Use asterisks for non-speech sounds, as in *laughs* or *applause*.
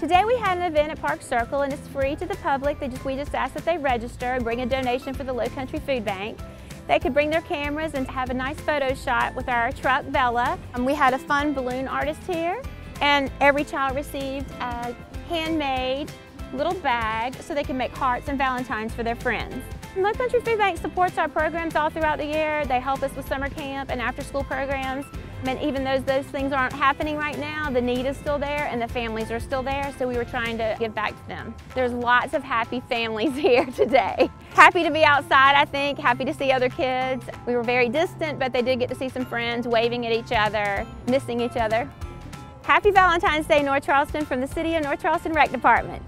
Today we had an event at Park Circle and it's free to the public. Just, we just ask that they register and bring a donation for the Lowcountry Food Bank. They could bring their cameras and have a nice photo shot with our truck, Bella. Um, we had a fun balloon artist here and every child received a handmade little bag so they can make hearts and valentines for their friends. Lowcountry Food Bank supports our programs all throughout the year. They help us with summer camp and after school programs. And even though those things aren't happening right now, the need is still there and the families are still there, so we were trying to give back to them. There's lots of happy *laughs* families here today. Happy to be outside, I think, happy to see other kids. We were very distant, but they did get to see some friends waving at each other, missing each other. Happy Valentine's Day, North Charleston, from the City of North Charleston Rec Department.